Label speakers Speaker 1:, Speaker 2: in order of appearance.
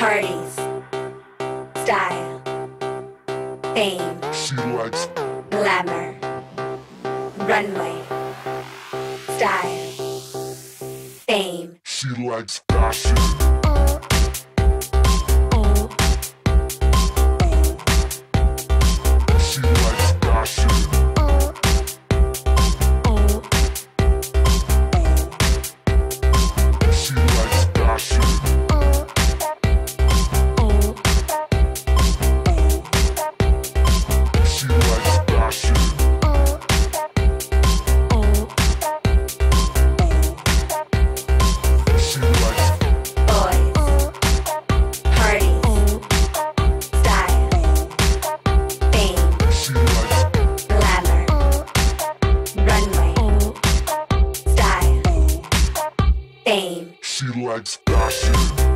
Speaker 1: parties, style, fame.
Speaker 2: She likes
Speaker 1: glamour, runway, style, fame.
Speaker 2: She likes
Speaker 1: fashion.
Speaker 2: She likes fashion.